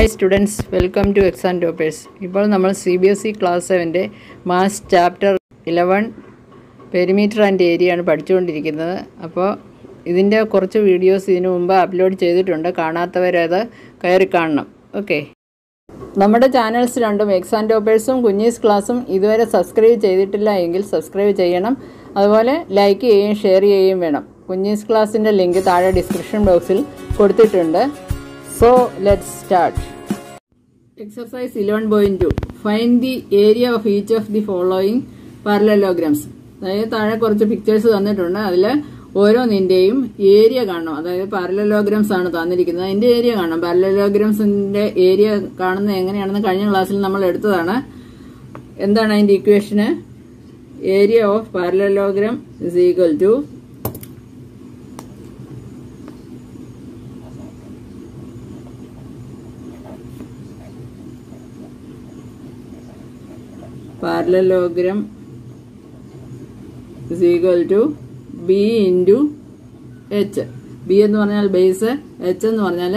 Hi students welcome to exam toppers ഇപ്പോൾ നമ്മൾ C B S E class സെവന്റെ maths chapter eleven perimeter and area ആണ് പഠിച്ചുകൊണ്ടിരിക്കുന്നത്. അപ്പോൾ ഇതിന്റെ കുറച്ച് വീഡിയോസ് ഇതിനു മുമ്പ് അപ്ലോഡ് ചെയ്തിട്ടുണ്ട്. കാണാത്തവരത് കയറി കാണണം. ഓക്കെ നമ്മുടെ ചാനൽസ് രണ്ടും എക്സാം ടോപ്പേഴ്സും കുഞ്ഞീസ് ക്ലാസ്സും ഇതുവരെ സബ്സ്ക്രൈബ് ചെയ്തിട്ടില്ല എങ്കിൽ സബ്സ്ക്രൈബ് ചെയ്യണം. അതുപോലെ ലൈക്ക് ചെയ്യുകയും ഷെയർ ചെയ്യുകയും വേണം. കുഞ്ഞീസ് ക്ലാസ്സിന്റെ ലിങ്ക് താഴെ ഡിസ്ക്രിപ്ഷൻ ബോക്സിൽ കൊടുത്തിട്ടുണ്ട്. Start exercise eleven point two find the area of each of the following parallelograms അതായത് താഴെ കുറച്ച് പിക്ചേഴ്സ് തന്നിട്ടുണ്ട്. അതിൽ ഓരോന്നിന്റെയും ഏരിയ കാണണം. അതായത് പാരലലോഗ്രാംസ് ആണ് തന്നിരിക്കുന്നത്. അതിന്റെ ഏരിയ കാണണം. പാരലലോഗ്രാംസിന്റെ ഏരിയ കാണുന്നത് എങ്ങനെയാണെന്ന് കഴിഞ്ഞ ക്ലാസ്സിൽ നമ്മൾ എടുത്തതാണ്. എന്താണ് അതിന്റെ ഇക്വേഷന് area of parallelogram is equal to parallelogram is equal to B into H B എന്ന് പറഞ്ഞാൽ ബേസ് എച്ച് എന്ന് പറഞ്ഞാൽ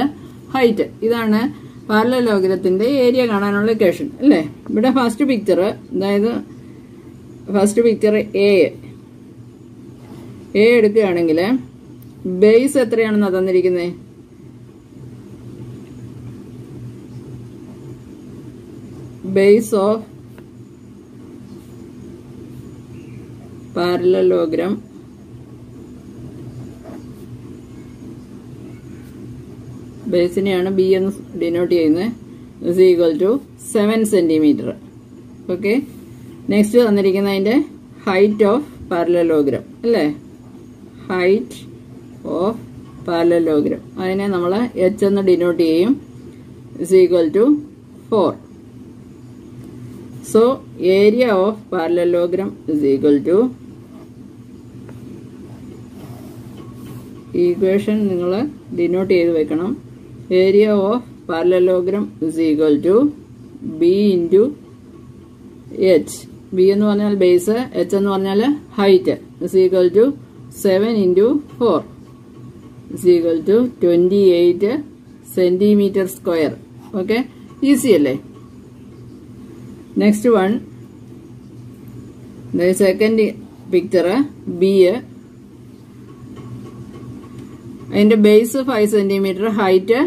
ഹൈറ്റ് ഇതാണ് പാരലലോഗ്രത്തിന്റെ ഏരിയ കാണാനുള്ള ലൊക്കേഷൻ അല്ലേ? ഇവിടെ ഫസ്റ്റ് പിക്ചർ അതായത് ഫസ്റ്റ് പിക്ചർ എ എ എടുക്കുകയാണെങ്കിൽ ബേസ് എത്രയാണെന്ന് തന്നിരിക്കുന്നത് ബേസ് ഓഫ് പാരലലോഗ്രാം. ബേസിനെയാണ് ബി എന്ന് ഡിനോട്ട് ചെയ്യുന്നത് is equal to seven centimetre okay next തന്നിരിക്കുന്ന അതിന്റെ ഹൈറ്റ് ഓഫ് പാരലോഗ്രാം അല്ലേ? ഹൈറ്റ് ഓഫ് പാരലോഗ്രാം അതിനെ നമ്മൾ എച്ച് എന്ന് ഡിനോട്ട് ചെയ്യും. Is equal to four so area of parallelogram is equal to equation നിങ്ങൾ ഡിനോട്ട് ചെയ്ത് വെക്കണം. Area of parallelogram is equal to B into H B എന്ന് പറഞ്ഞാൽ ബേസ് എച്ച് എന്ന് പറഞ്ഞാൽ height is equal to seven into four is equal to twenty eight centimetre square okay easy അല്ലേ next one second picture B അതിന്റെ base five centimetre height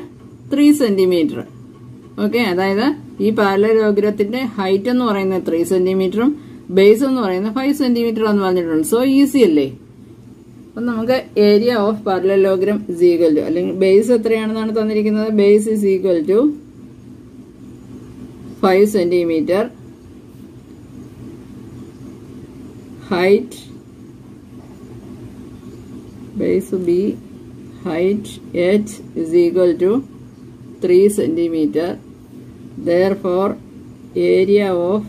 three centimetre okay അതായത് ഈ പാരലോഗ്രത്തിന്റെ height എന്ന് പറയുന്നത് three സെന്റിമീറ്ററും base എന്ന് പറയുന്നത് five centimetre എന്ന് പറഞ്ഞിട്ടുണ്ട്. സോ ഈസി അല്ലേ? അപ്പൊ നമുക്ക് area of parallelogram is equal to അല്ലെങ്കിൽ ബേസ് എത്രയാണെന്നാണ് തന്നിരിക്കുന്നത്? Base is equal to five centimetre height base B height h is equal to 3 centimeter. Therefore area of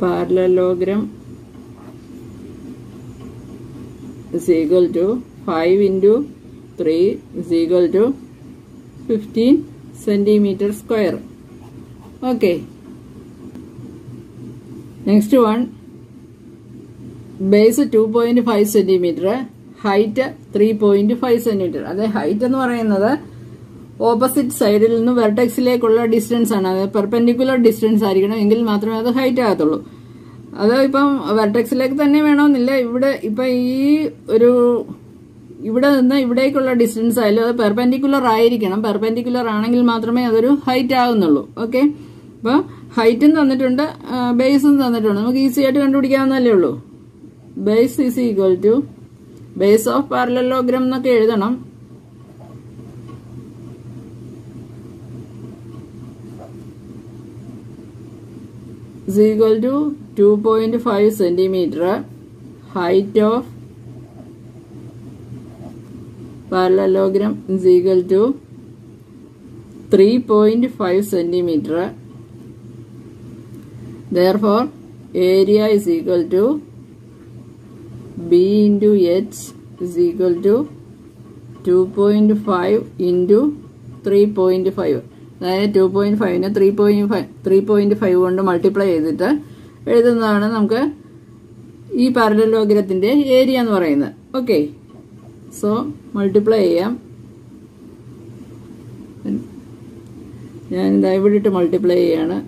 parallelogram is equal to 5 into 3 is equal to 15 centimeter square. Okay. Next one base two point five centimetre height three point five centimetre. അതായത് height എന്ന് പറയുന്നത് opposite സൈഡിൽ നിന്ന് വെർട്ടെക്സിലേക്കുള്ള distance ആണ്. അത് perpendicular distance ആയിരിക്കണം എങ്കിൽ മാത്രമേ അത് ഹൈറ്റ് ആകത്തുള്ളൂ. അത് ഇപ്പം വെർട്ടെക്സിലേക്ക് തന്നെ വേണമെന്നില്ല ഇവിടെ ഇപ്പൊ ഈ ഒരു ഇവിടെ നിന്ന് ഇവിടേക്കുള്ള ഡിസ്റ്റൻസ് ആയാലും അത് പെർപെൻഡിക്കുലർ ആയിരിക്കണം. പെർപെൻഡിക്കുലർ ആണെങ്കിൽ മാത്രമേ അതൊരു ഹൈറ്റ് ആകുന്നുള്ളൂ ഓക്കെ? അപ്പൊ ഹൈറ്റും തന്നിട്ടുണ്ട് ബേസും തന്നിട്ടുണ്ട്. നമുക്ക് ഈസി ആയിട്ട് കണ്ടുപിടിക്കാവുന്നല്ലേ ഉള്ളൂ. Base is equal to base of parallelogram എന്നൊക്കെ എഴുതണം is equal to 2.5 centimeter height of parallelogram is equal to 3.5 centimeter therefore area is equal to b into h is equal to 2.5 into three point five അതായത് two point ഫൈവിനെ three point five three point five കൊണ്ട് multiply ചെയ്തിട്ട് എഴുതുന്നതാണ് നമുക്ക് ഈ പാരലോഗ്രത്തിന്റെ area എന്ന് പറയുന്നത്. Okay so multiply ചെയ്യാം. ഞാൻ ഇവിടെ മൾട്ടിപ്ലൈ ചെയ്യാണ്.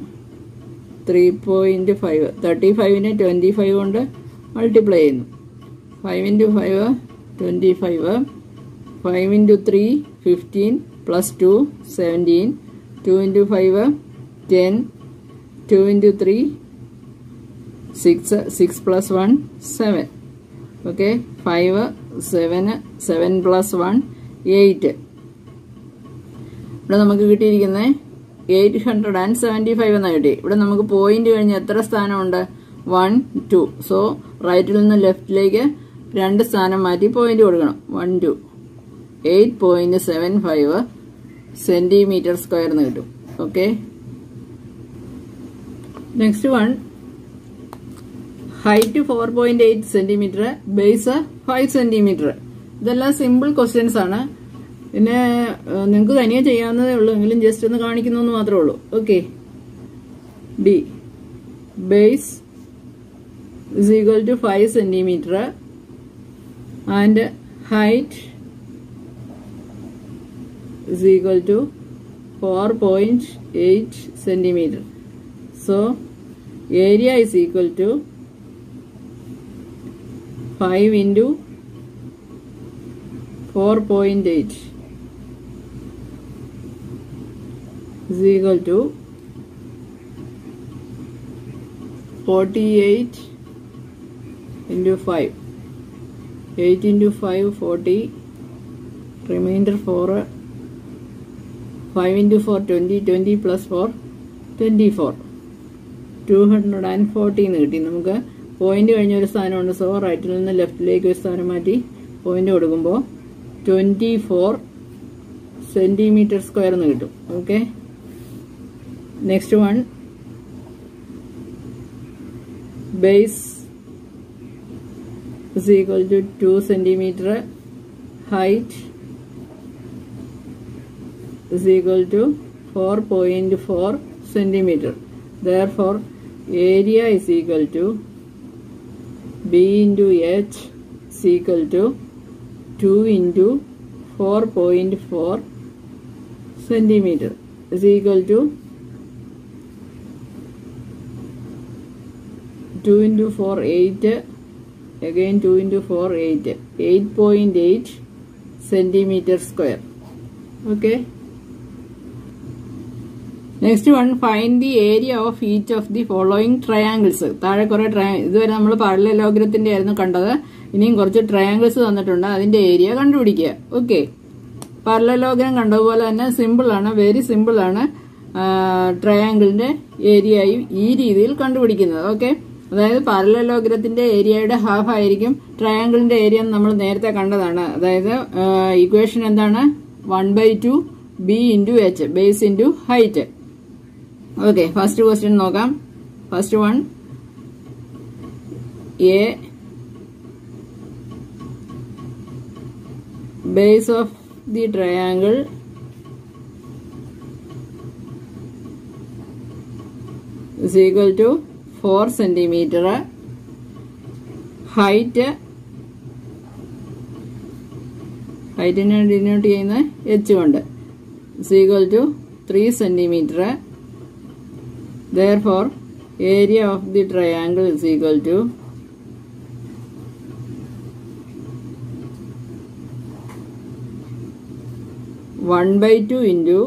ത്രീ പോയിന്റ് ഫൈവ് തേർട്ടി ഫൈവിനെ ട്വന്റി ഫൈവ് കൊണ്ട് മൾട്ടിപ്ലൈ ചെയ്യുന്നു. Five into five twenty five five into three fifteen plus two seventeen two into five ten two into three six six plus one seven okay five seven seven plus one eight ഇവിടെ നമുക്ക് കിട്ടിയിരിക്കുന്നത് eight hundred and seventy five എന്നാണ് കിട്ടി. ഇവിടെ നമുക്ക് point കഴിഞ്ഞ് എത്ര സ്ഥാനമുണ്ട്? വൺ ടു സോ റൈറ്റിൽ നിന്ന് ലെഫ്റ്റിലേക്ക് രണ്ട് സ്ഥാനം മാറ്റി പോയിന്റ് കൊടുക്കണം. One two eight point seven five centimetre square എന്ന് കിട്ടും. Okay next one height four point eight centimetre base five centimetre ഇതെല്ലാം സിമ്പിൾ ക്വസ്റ്റ്യൻസ് ആണ്. പിന്നെ നിങ്ങൾക്ക് തനിയെ ചെയ്യാവുന്നതേ ഉള്ളൂ. എങ്കിലും ജസ്റ്റ് ഒന്ന് കാണിക്കുന്നു മാത്രമേ ഉള്ളൂ. Okay B base is equal to five centimetre and height is equal to 4.8 centimeter. So area is equal to 5 into 4.8 is equal to 48 into 5 8 remainder 5, 40. Remainder 4. 5 into 4, 20. 20 four 4, 24. 240 എന്ന് കിട്ടി നമുക്ക് പോയിന്റ് കഴിഞ്ഞ ഒരു സ്ഥാനമുണ്ട് സോ റൈറ്റിൽ നിന്ന് ലെഫ്റ്റിലേക്ക് ഒരു സ്ഥാനം മാറ്റി പോയിന്റ് കൊടുക്കുമ്പോൾ ട്വന്റി ഫോർ സെന്റിമീറ്റർ സ്ക്വയർ എന്ന് കിട്ടും okay next one base is equal to 2 centimeter height is equal to 4.4 centimeter. Therefore area is equal to b into h is equal to 2 into 4.4 centimeter is equal to 2 into 4 8 again 2 into 4 8 8.8 centimeter square. Okay? Next one find the area of each of the following triangles താഴെ കുറെ ഇതുവരെ നമ്മൾ പാരലോഗ്രത്തിന്റെ ആയിരുന്നു കണ്ടത്. ഇനിയും കുറച്ച് triangles തന്നിട്ടുണ്ട്. അതിന്റെ ഏരിയ കണ്ടുപിടിക്കുക. ഓക്കെ പാരലോഗ്രം കണ്ടതുപോലെ തന്നെ സിമ്പിൾ ആണ്. വെരി സിമ്പിൾ ആണ്. ട്രയാങ്കിളിന്റെ ഏരിയയും ഈ രീതിയിൽ കണ്ടുപിടിക്കുന്നത്. ഓക്കെ അതായത് പാരലോഗ്രത്തിന്റെ ഏരിയയുടെ ഹാഫ് ആയിരിക്കും ട്രയാങ്കിളിന്റെ ഏരിയ നമ്മൾ നേരത്തെ കണ്ടതാണ്. അതായത് ഇക്വേഷൻ എന്താണ്? One by two B into H base into height okay first question നോക്കാം. First one A base of the triangle is equal to four centimetre height ഹൈറ്റിനെ denote ചെയ്യുന്ന എച്ച് കൊണ്ട്. Is equal to three centimetre therefore area of the triangle is equal to one by two into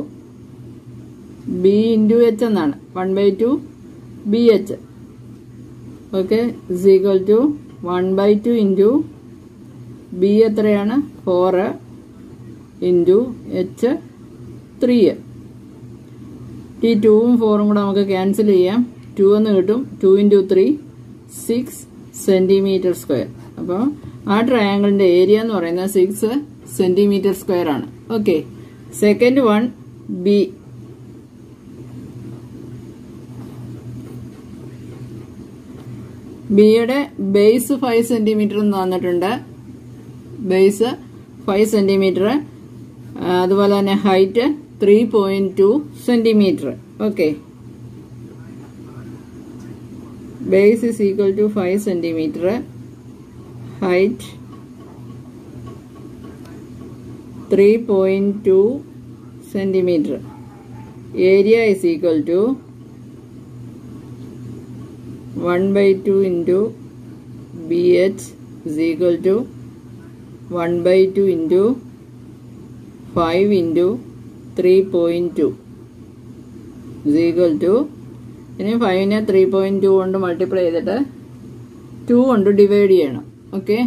B into H എന്നാണ്. One by two B H okay is equal to one by two into B എത്രയാണ്? Four into H three ഈ ടൂവും ഫോറും കൂടെ നമുക്ക് cancel ചെയ്യാം. Two എന്ന് കിട്ടും. Two into three six centimetre square അപ്പോൾ ആ ട്രയാങ്കിളിന്റെ ഏരിയ എന്ന് പറയുന്നത് സിക്സ് സെന്റിമീറ്റർ സ്ക്വയർ ആണ്. ഓക്കെ സെക്കൻഡ് വൺ ബി ബിയുടെ ബേസ് ഫൈവ് സെന്റിമീറ്റർ എന്ന് തന്നിട്ടുണ്ട് ബേസ് ഫൈവ് സെന്റിമീറ്റർ അതുപോലെ തന്നെ height three point two centimetre okay base is equal to five centimetre height three point two centimetre area is equal to one by two into B H equal to to one by two into five into three point two is equal to ഇനി ഫൈവിനെ three point two കൊണ്ട് multiply ചെയ്തിട്ട് two കൊണ്ട് divide ചെയ്യണം. Okay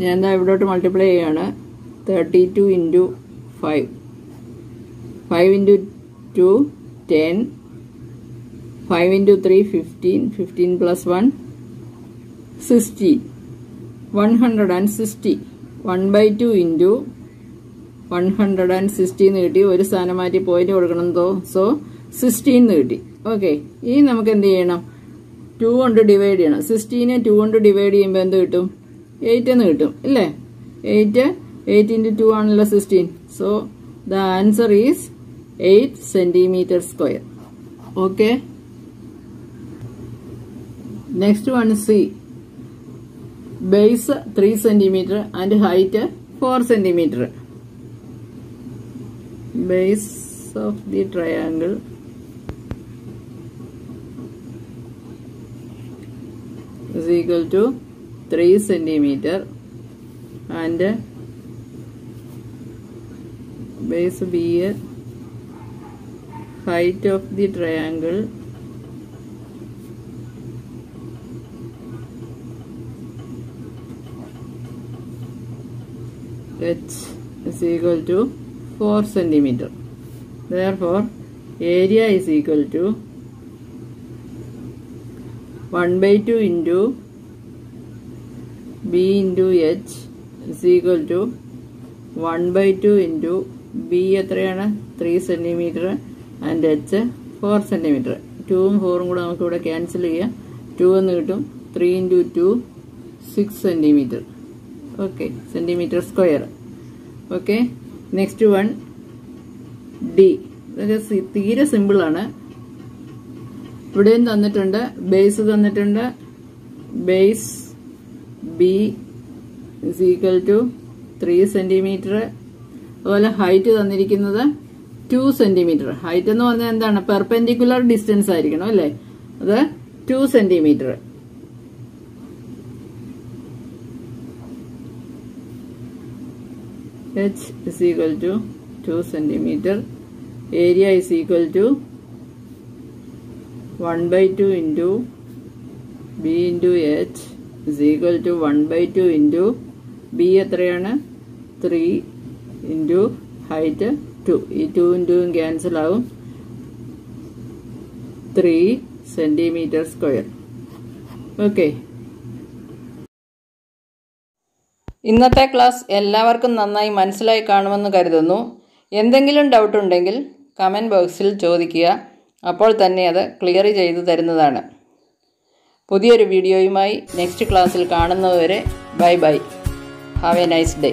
ഞാൻ എന്താ ഇവിടോട്ട് multiply ചെയ്യാണ്? Thirty two into five five into two ten five into three fifteen fifteen plus one sixteen one hundred and sixty one by two into one hundred and സിക്സ്റ്റീന്ന് കിട്ടി ഒരു സ്ഥാനം മാറ്റി പോയിന്റ് കൊടുക്കണം തോ സോ സിക്സ്റ്റീന്ന് കിട്ടി ഓക്കെ ഇനി നമുക്ക് എന്ത് ചെയ്യണം? ടു കൊണ്ട് ഡിവൈഡ് ചെയ്യണം. സിക്സ്റ്റീനെ ടു കൊണ്ട് ഡിവൈഡ് ചെയ്യുമ്പോൾ എന്ത് കിട്ടും? എയ്റ്റ് എന്ന് കിട്ടും. ഇല്ലേ? എയ്റ്റ് എയ്റ്റ് ഇന്റു ടു ആണല്ലോ sixteen so the answer is 8 centimeter square. Okay? Next one C. Base 3 centimeter and height 4 centimeter. Base of the triangle. Is equal to 3 centimeter and base B height of the triangle h is equal to 4 centimeter. Therefore, area is equal to 1 by 2 into B into H is equal to 1 by 2 into B എത്രയാണ് three centimetre And H four centimetre ടൂവും ഫോറും കൂടെ നമുക്കിവിടെ cancel ചെയ്യാം. Two എന്ന് കിട്ടും. Three into two six centimetre okay centimetre square okay next one D ഇതൊക്കെ തീരെ സിമ്പിളാണ് ഇവിടെയും തന്നിട്ടുണ്ട് ബേസ് തന്നിട്ടുണ്ട്. Base B is equal to three centimetre അതുപോലെ ഹൈറ്റ് തന്നിരിക്കുന്നത് ടു സെന്റിമീറ്റർ ഹൈറ്റ് എന്ന് പറഞ്ഞാൽ എന്താണ് പെർപെൻഡിക്കുലർ ഡിസ്റ്റൻസ് ആയിരിക്കണം അല്ലേ അത് two centimetre h is equal to 2 centimeter area is equal to 1 by 2 into b into h is equal to 1 by 2 into b എത്രയാണ് 3 into height 2 ഈ ടൂവും ടൂവും ക്യാൻസൽ ആവും 3 സെന്റിമീറ്റർ സ്ക്വയർ ഓക്കെ ഇന്നത്തെ ക്ലാസ് എല്ലാവർക്കും നന്നായി മനസ്സിലായി കാണുമെന്ന് കരുതുന്നു. എന്തെങ്കിലും ഡൗട്ട് ഉണ്ടെങ്കിൽ കമന്റ് ബോക്സിൽ ചോദിക്കുക. അപ്പോൾ തന്നെ അത് ക്ലിയർ ചെയ്തു തരുന്നതാണ്. പുതിയൊരു വീഡിയോയുമായി നെക്സ്റ്റ് ക്ലാസ്സിൽ കാണുന്നതുവരെ bye bye have a nice day